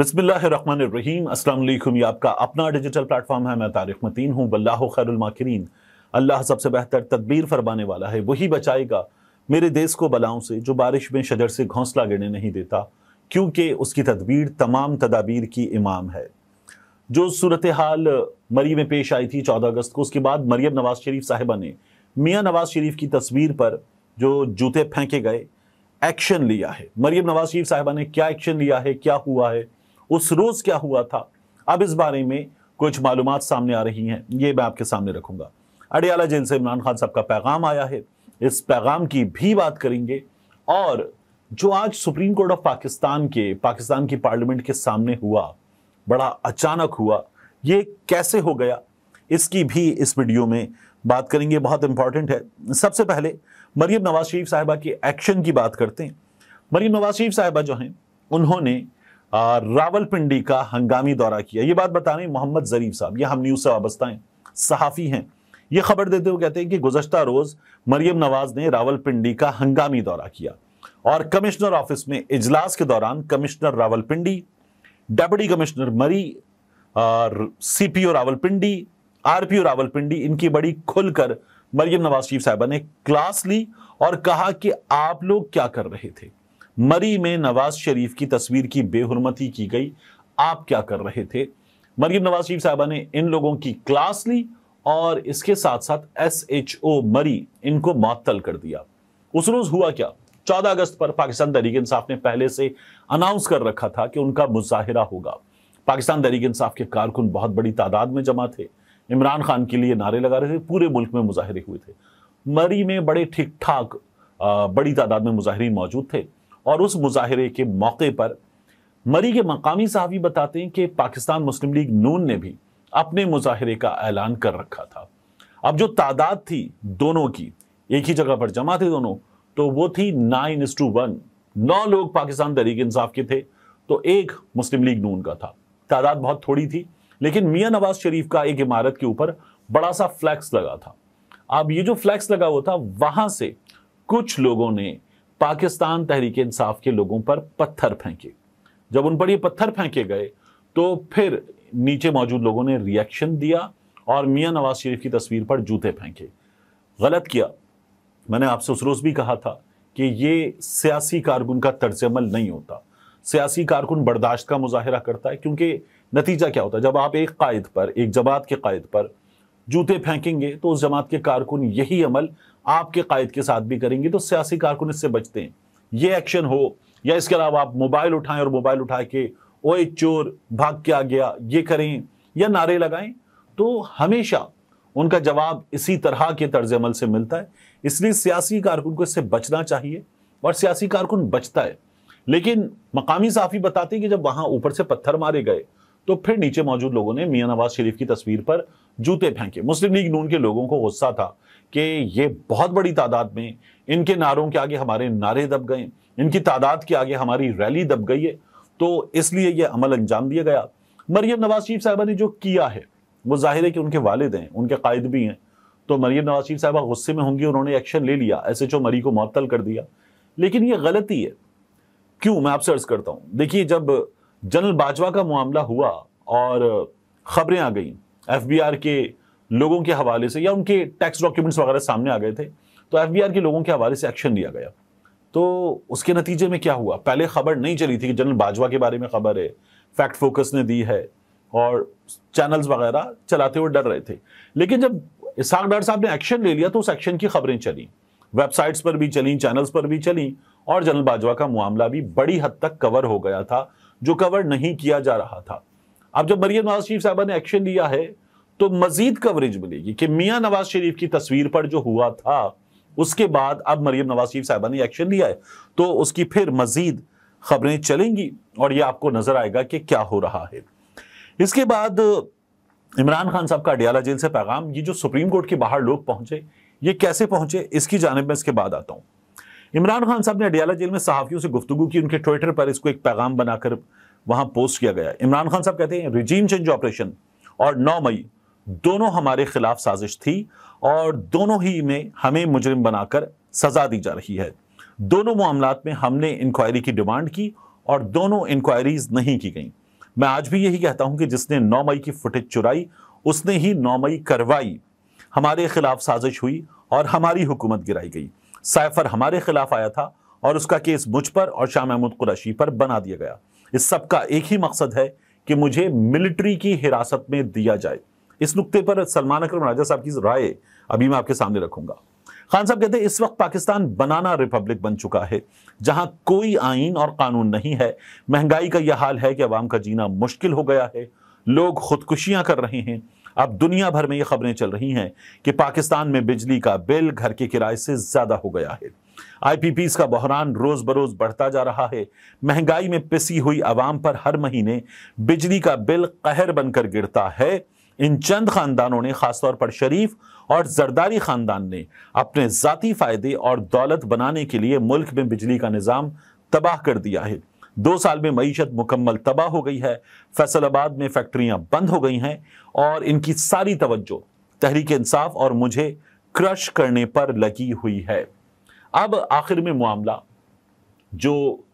अस्सलाम वालेकुम ये आपका अपना डिजिटल प्लेटफॉर्म है। मैं तारिक मतीन हूँ। बल्लाह खैरुल माकिरीन। अल्लाह सबसे बेहतर तदबीर फरमाने वाला है। वही बचाएगा मेरे देश को बलाओं से, जो बारिश में शजर से घोंसला गिरने नहीं देता, क्योंकि उसकी तदबीर तमाम तदाबीर की इमाम है। जो सूरत हाल मरी में पेश आई थी चौदह अगस्त को, उसके बाद मरियम नवाज़ शरीफ साहिबा ने मियाँ नवाज़ शरीफ की तस्वीर पर जो जूते फेंके गए, एक्शन लिया है। मरियम नवाज़ शरीफ साहिबा ने क्या एक्शन लिया है, क्या हुआ है उस रोज क्या हुआ था? अब इस बारे में कुछ मालूम सामने आ रही हैं। ये मैं आपके सामने रखूँगा। अडियाला जेल से इमरान खान साहब का पैगाम आया है। इस पैगाम की भी बात करेंगे। और जो आज सुप्रीम कोर्ट ऑफ़ पाकिस्तान के, पाकिस्तान की पार्लियामेंट के सामने हुआ, बड़ा अचानक हुआ, ये कैसे हो गया? इसकी भी इस वीडियो में बात करेंगे। बहुत इंपॉर्टेंट है। सबसे पहले मरियम नवाज़ शरीफ साहिबा के एक्शन की बात करते हैं। मरियम नवाज़ शरीफ साहिबा जो हैं, उन्होंने रावलपिंडी का हंगामी दौरा किया। ये बात बता रहे हैं मोहम्मद जरीफ साहब। ये हम न्यूज़ से वाबस्ता हैं। सहाफ़ी हैं। ये खबर देते हुए कहते हैं कि गुजश्ता रोज मरियम नवाज़ ने रावलपिंडी का हंगामी दौरा किया। और कमिश्नर ऑफ़िस में इजलास के दौरान commissioner Rawalpindi, deputy commissioner Murree C P CPO Rawalpindi, RPO Rawalpindi, इनकी बड़ी खुलकर मरियम नवाज़ शरीफ साहबा ने क्लास ली और कहा कि आप लोग क्या कर रहे थे। मरी में नवाज़ शरीफ की तस्वीर की बेहरमती की गई। आप क्या कर रहे थे? मरियम नवाज़ शरीफ साहबा ने इन लोगों की क्लास ली और इसके साथ साथ एस एच ओ मरी इनको मअतल कर दिया। उस रोज हुआ क्या? चौदह अगस्त पर पाकिस्तान तहरीक इंसाफ ने पहले से अनाउंस कर रखा था कि उनका मुजाहरा होगा। पाकिस्तान तहरीक इंसाफ के कारकुन बहुत बड़ी तादाद में जमा थे। इमरान खान के लिए नारे लगा रहे थे, पूरे मुल्क में मुजाहरे हुए थे। मरी में बड़े ठीक ठाक बड़ी तादाद में मुजाहरीन मौजूद थे। और उस मुजाहरे के मौके पर मरी के मकामी साहबी बताते हैं कि पाकिस्तान मुस्लिम लीग नून ने भी अपने मुजाहरे का ऐलान कर रखा था। अब जो तादाद थी दोनों की, एक ही जगह पर जमा थे दोनों तो वो थी नाइन इस टू वन नौ लोग पाकिस्तान तहरीक इंसाफ के थे तो एक मुस्लिम लीग नून का था। तादाद बहुत थोड़ी थी, लेकिन मियाँ नवाज़ शरीफ का एक इमारत के ऊपर बड़ा सा फ्लैक्स लगा था। अब ये जो फ्लैक्स लगा हुआ था, वहाँ से कुछ लोगों ने पाकिस्तान तहरीक इंसाफ के लोगों पर पत्थर फेंके। जब उन पर ये पत्थर फेंके गए तो फिर नीचे मौजूद लोगों ने रिएक्शन दिया और मियाँ नवाज़ शरीफ की तस्वीर पर जूते फेंके। गलत किया। मैंने आपसे उस रोज भी कहा था कि ये सियासी कारकुन का तर्ज अमल नहीं होता। सियासी कारकुन बर्दाश्त का मुजाहरा करता है, क्योंकि नतीजा क्या होता है? जब आप एक कायद पर, एक जमात के कायद पर जूते फेंकेंगे तो उस जमात के कारकुन यही अमल आपके कायद के साथ भी करेंगे तो सियासी कारकुन इससे बचते हैं। ये एक्शन हो, या इसके अलावा आप मोबाइल उठाएँ और मोबाइल उठा के, ओए चोर, भाग के आ गया, ये करें, या नारे लगाएँ तो हमेशा उनका जवाब इसी तरह के तर्ज अमल से मिलता है। इसलिए सियासी कारकुन को इससे बचना चाहिए, और सियासी कारकुन बचता है। लेकिन मकामी साफी बताते हैं कि जब वहाँ ऊपर से पत्थर मारे गए तो फिर नीचे मौजूद लोगों ने मियाँ नवाज़ शरीफ की तस्वीर पर जूते फेंके। मुस्लिम लीग नून के लोगों को गुस्सा था कि ये बहुत बड़ी तादाद में इनके नारों के आगे हमारे नारे दब गए, इनकी तादाद के आगे हमारी रैली दब गई है तो इसलिए यह अमल अंजाम दिया गया। मरियम नवाज़ शरीफ साहबा ने जो किया है, वो ज़ाहिर है कि उनके वालिद हैं, उनके कायद भी हैं तो मरियम नवाज़ शरीफ साहबा गुस्से में होंगी, उन्होंने एक्शन ले लिया एस एच ओ मरी को मअतल कर दिया। लेकिन ये गलती है। क्यों? मैं आपसे अर्ज़ करता हूँ। देखिए, जब जनरल बाजवा का मामला हुआ और खबरें आ गई। एफबीआर के लोगों के हवाले से या उनके टैक्स डॉक्यूमेंट्स वगैरह सामने आ गए थे तो एफबीआर के लोगों के हवाले से एक्शन लिया गया। तो उसके नतीजे में क्या हुआ? पहले खबर नहीं चली थी कि जनरल बाजवा के बारे में खबर है, फैक्ट फोकस ने दी है और चैनल्स वगैरह चलाते हुए डर रहे थे। लेकिन जब इसाक डार साहब ने एक्शन ले लिया तो उस एक्शन की खबरें चली। वेबसाइट्स पर भी चली, चैनल्स पर भी चली और जनरल बाजवा का मामला भी बड़ी हद तक कवर हो गया था। जो कवर नहीं किया जा रहा था। अब जब मरियम नवाज़ शरीफ साहबा ने एक्शन लिया है तो मजीद कवरेज मिलेगी कि मियाँ नवाज़ शरीफ की तस्वीर पर जो हुआ था, उसके बाद अब मरियम नवाज़ शरीफ साहबा ने एक्शन लिया है तो उसकी फिर मजीद खबरें चलेंगी और यह आपको नज़र आएगा कि क्या हो रहा है। इसके बाद, इमरान खान साहब का अडियाला जेल से पैगाम, ये जो सुप्रीम कोर्ट के बाहर लोग पहुँचे, ये कैसे पहुँचे, इसकी जानब में इसके बाद आता हूँ। इमरान खान साहब ने अडियाला जेल में सहाफियों से गुफ्तु की, उनके ट्विटर पर इसको एक पैगाम बनाकर वहाँ पोस्ट किया गया इमरान खान साहब कहते हैं, रिजीम चेंज ऑपरेशन और 9 मई दोनों हमारे खिलाफ साजिश थी और दोनों ही में हमें मुजरिम बनाकर सजा दी जा रही है। दोनों मामला में हमने इंक्वायरी की डिमांड की और दोनों इंक्वायरीज नहीं की गई। मैं आज भी यही कहता हूँ कि जिसने नौ मई की फुटेज चुराई, उसने ही नौ मई करवाई। हमारे खिलाफ साजिश हुई और हमारी हुकूमत गिराई गई। साइफर हमारे खिलाफ आया था और उसका केस मुझ पर और शाह महमूद कुरैशी पर बना दिया गया। इस सब का एक ही मकसद है कि मुझे मिलिट्री की हिरासत में दिया जाए। इस नुक्ते पर सलमान अकरम राजा साहब की राय अभी मैं आपके सामने रखूँगा। खान साहब कहते हैं, इस वक्त पाकिस्तान बनाना रिपब्लिक बन चुका है, जहाँ कोई आइन और कानून नहीं है। महँगाई का यह हाल है कि अवाम का जीना मुश्किल हो गया है। लोग खुदकुशियाँ कर रहे हैं। अब दुनिया भर में ये खबरें चल रही हैं कि पाकिस्तान में बिजली का बिल घर के किराए से ज़्यादा हो गया है। आईपीपीस का बहरान रोज बरोज बढ़ता जा रहा है। महँगाई में पिसी हुई आवाम पर हर महीने बिजली का बिल कहर बनकर गिरता है। इन चंद खानदानों ने, खासतौर पर शरीफ और जरदारी खानदान ने, अपने जाती फ़ायदे और दौलत बनाने के लिए मुल्क में बिजली का निज़ाम तबाह कर दिया है। दो साल में मीशत मुकम्मल तबाह हो गई है, फैसलाबाद में फैक्ट्रियाँ बंद हो गई हैं और इनकी सारी तवज्जो, तहरीक इंसाफ और मुझे क्रश करने पर लगी हुई है। अब आखिर में मामला, जो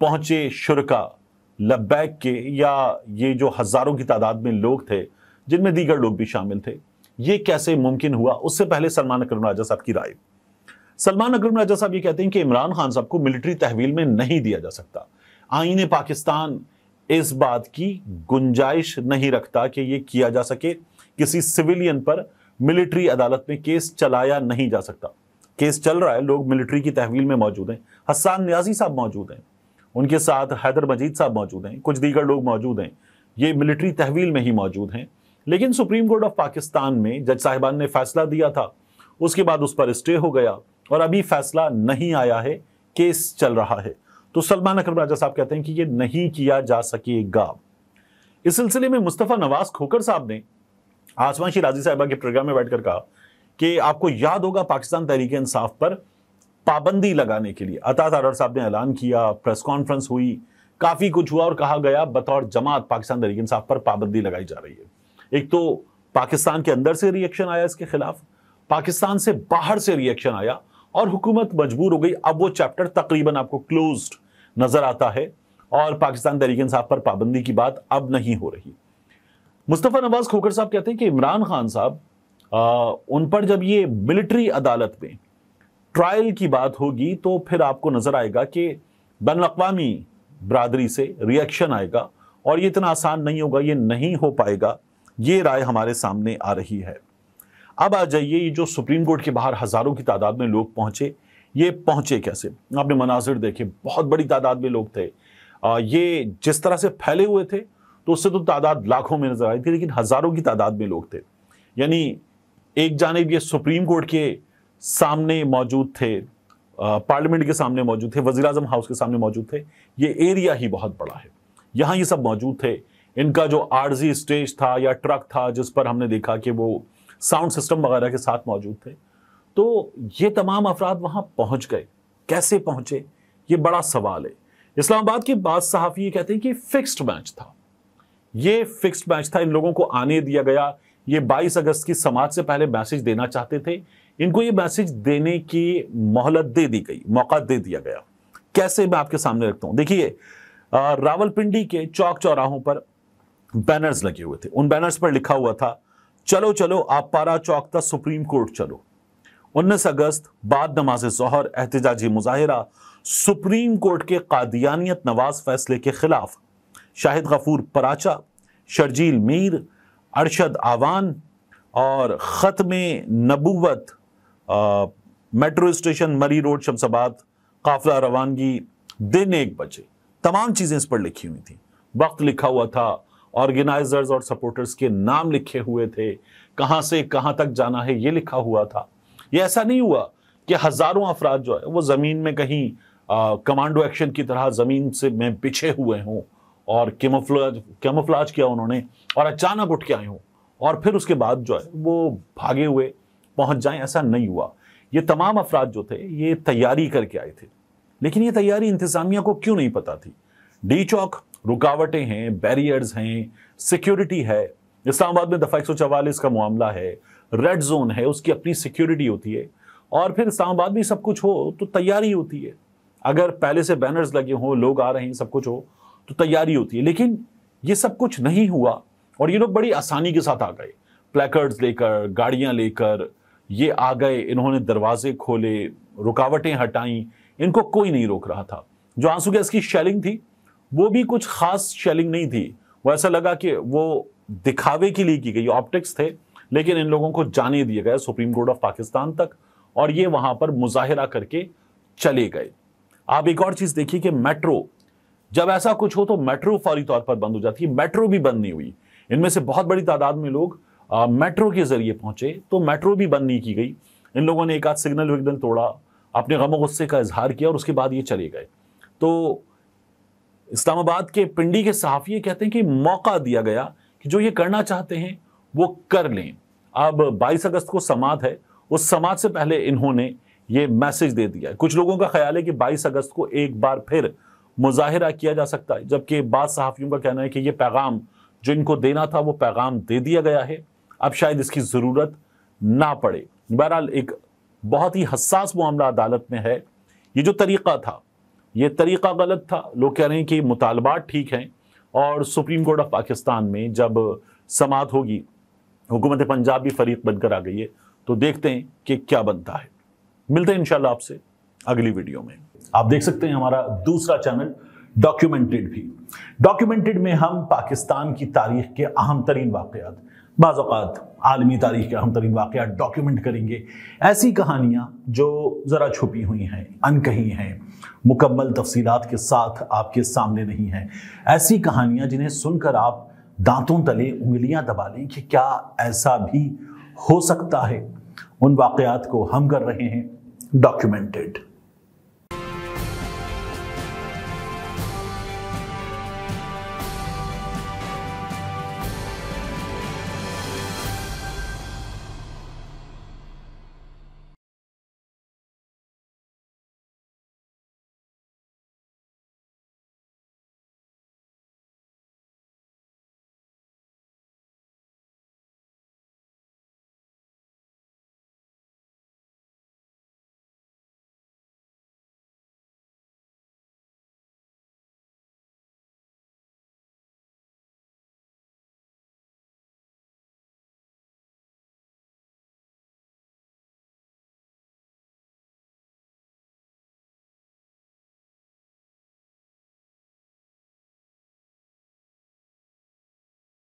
पहुँचे शुरका, लब्बैक के या ये जो हज़ारों की तादाद में लोग थे, जिनमें दीगर लोग भी शामिल थे, ये कैसे मुमकिन हुआ? उससे पहले सलमान अकरम राजा साहब की राय। सलमान अकरम राजा साहब ये कहते हैं कि इमरान खान साहब को मिलिट्री तहवील में नहीं दिया जा सकता। आईने पाकिस्तान इस बात की गुंजाइश नहीं रखता कि यह किया जा सके। किसी सिविलियन पर मिलिट्री अदालत में केस चलाया नहीं जा सकता। केस चल रहा है, लोग मिलिट्री की तहवील में मौजूद हैं। हसान न्याजी साहब मौजूद हैं। उनके साथ हैदर मजीद साहब मौजूद हैं। कुछ दीगर लोग मौजूद हैं। ये मिलिट्री तहवील में ही मौजूद हैं। लेकिन सुप्रीम कोर्ट ऑफ़ पाकिस्तान में जज साहिबान ने फैसला दिया था। उसके बाद उस पर स्टे हो गया और अभी फैसला नहीं आया है। केस चल रहा है। तो सलमान अकरम राजा साहब कहते हैं कि ये नहीं किया जा सकेगा। इस सिलसिले में मुस्तफ़ा नवाज़ खोकर साहब ने आसमान शिराजी साहिबा के प्रोग्राम में बैठकर कहा कि आपको याद होगा पाकिस्तान तहरीक इंसाफ पर पाबंदी लगाने के लिए। अता तारर साहब ने ऐलान किया, प्रेस कॉन्फ्रेंस हुई, काफ़ी कुछ हुआ और कहा गया, बतौर जमात पाकिस्तान तहरीक इंसाफ पर पाबंदी लगाई जा रही है। एक तो पाकिस्तान के अंदर से रिएक्शन आया इसके खिलाफ, पाकिस्तान से बाहर से रिएक्शन आया और हुकूमत मजबूर हो गई। अब वो चैप्टर तकरीबन आपको क्लोज नज़र आता है और पाकिस्तान तरीके साहब पर पाबंदी की बात अब नहीं हो रही। मुस्तफ़ा नवाज़ खोकर साहब कहते हैं कि इमरान खान साहब उन पर जब ये मिलिट्री अदालत में ट्रायल की बात होगी तो फिर आपको नज़र आएगा कि बैन अवी बरदरी से रिएक्शन आएगा और ये इतना आसान नहीं होगा, ये नहीं हो पाएगा। ये राय हमारे सामने आ रही है। अब आ जाइए ये जो सुप्रीम कोर्ट के बाहर हज़ारों की तादाद में लोग पहुँचे ये पहुँचे कैसे? आपने मनाजिर देखे बहुत बड़ी तादाद में लोग थे। आ, ये जिस तरह से फैले हुए थे तो उससे तो तादाद लाखों में नज़र आई थी लेकिन हज़ारों की तादाद में लोग थे। यानी एक जानब ये सुप्रीम कोर्ट के सामने मौजूद थे पार्लियामेंट के सामने मौजूद थे वजी अजम हाउस के सामने मौजूद थे। ये एरिया ही बहुत बड़ा है। यहाँ ये सब मौजूद थे। इनका जो आरजी स्टेज था या ट्रक था जिस पर हमने देखा कि वो साउंड सिस्टम वगैरह के साथ मौजूद थे। तो ये तमाम अफराद वहाँ पहुँच गए। कैसे पहुँचे? ये बड़ा सवाल है। इस्लामाबाद के बाद सहाफ़ी ये कहते हैं कि फिक्स्ड मैच था। ये फिक्स्ड मैच था। इन लोगों को आने दिया गया। ये 22 अगस्त की समाज से पहले मैसेज देना चाहते थे। इनको ये मैसेज देने की मोहलत दे दी गई, मौका दे दिया गया। कैसे मैं आपके सामने रखता हूँ? देखिए रावलपिंडी के चौक चौराहों पर बैनर्स लगे हुए थे। उन बैनर्स पर लिखा हुआ था चलो चलो, आप पारा चौक तक सुप्रीम कोर्ट चलो। उन्नीस अगस्त, बाद नमाज़ जहर, एहतजाजी मुजाहरा, सुप्रीम कोर्ट के कादियानियत नवाज़ फैसले के खिलाफ शाहिद गफूर पराचा, शर्जील मीर, अरशद आवान और ख़त्म नबूवत metro station Murree road, Shamsabad, काफिला रवानगी, दिन एक बजे। तमाम चीज़ें इस पर लिखी हुई थी। वक्त लिखा हुआ था ऑर्गेनाइजर्स और सपोर्टर्स के नाम लिखे हुए थे। कहाँ से कहाँ तक जाना है ये लिखा हुआ था। ये ऐसा नहीं हुआ कि हज़ारों अफराद जो है, वो ज़मीन में कहीं कमांडो एक्शन की तरह ज़मीन से में पिछे हुए हों और केमोफ्लाज केमोफ्लाज किया उन्होंने और अचानक उठ के आए हों और फिर उसके बाद जो है, वो भागे हुए, पहुँच जाए, ऐसा नहीं हुआ। ये तमाम अफराद जो थे, ये तैयारी करके आए थे। लेकिन ये तैयारी इंतजामिया को क्यों नहीं पता थी? डी चौक रुकावटें हैं बैरियर्स हैं सिक्योरिटी है। इस्लामाबाद में दफ़ा एक का मामला है रेड जोन है, उसकी अपनी सिक्योरिटी होती है। और फिर इस्लामाबाद में सब कुछ हो तो तैयारी होती है। अगर पहले से बैनर्स लगे हों, लोग आ रहे हैं, सब कुछ हो तो तैयारी होती है। लेकिन ये सब कुछ नहीं हुआ, और ये लोग बड़ी आसानी के साथ आ गए। प्लेकर्ड्स लेकर, गाड़ियाँ लेकर, ये आ गए, इन्होंने दरवाजे खोले, रुकावटें हटाई, इनको कोई नहीं रोक रहा था। जो आँसू गैस की शेलिंग थी वो भी कुछ खास शेलिंग नहीं थी। वो ऐसा लगा कि वो दिखावे के लिए की गई ऑप्टिक्स थे लेकिन इन लोगों को जाने दिया गया सुप्रीम कोर्ट ऑफ़ पाकिस्तान तक और ये वहाँ पर मुजाहरा करके चले गए। आप एक और चीज़ देखिए कि मेट्रो जब ऐसा कुछ हो तो मेट्रो फौरी तौर पर बंद हो जाती है। मेट्रो भी बंद नहीं हुई। इनमें से बहुत बड़ी तादाद में लोग आ, मेट्रो के ज़रिए पहुँचे तो मेट्रो भी बंद नहीं की गई। इन लोगों ने एक आध सिग्नल विग्नल तोड़ा अपने गमो गुस्से का इजहार किया और उसके बाद ये चले गए। तो इस्लामाबाद के पिंडी के सहाफ़ी कहते हैं कि मौका दिया गया कि जो ये करना चाहते हैं, वो कर लें। अब 22 अगस्त को समात है, उस समाज से पहले इन्होंने ये मैसेज दे दिया कुछ लोगों का ख्याल है कि 22 अगस्त को एक बार फिर मुजाहिरा किया जा सकता है, जबकि बाद सहाफ़ियों का कहना है कि ये पैगाम जो इनको देना था, वो पैगाम दे दिया गया है। अब शायद इसकी ज़रूरत ना पड़े। बहरहाल एक बहुत ही हसास मामला अदालत में है। ये जो तरीक़ा था ये तरीक़ा गलत था। लोग कह रहे हैं कि मुतालबात ठीक हैं और सुप्रीम कोर्ट ऑफ़ पाकिस्तान में जब समात होगी, हुकूमत पंजाब भी फरीक बनकर आ गई है तो देखते हैं कि क्या बनता है। मिलते हैं इंशाल्लाह आपसे अगली वीडियो में। आप देख सकते हैं हमारा दूसरा चैनल डॉक्यूमेंटेड भी। डॉक्यूमेंटेड में हम पाकिस्तान की तारीख के अहम तरीन वाकयात बाज़ात आलमी तारीख के अहम तरीन वाक़ डॉक्यूमेंट करेंगे। ऐसी कहानियाँ जो ज़रा छुपी हुई हैं, अनकही हैं, मुकम्मल तफसीलात के साथ आपके सामने नहीं हैं। ऐसी कहानियाँ जिन्हें सुनकर आप दांतों तले उंगलियाँ दबा लें कि क्या ऐसा भी हो सकता है। उन वाक़ात को हम कर रहे हैं डॉक्यूमेंटेड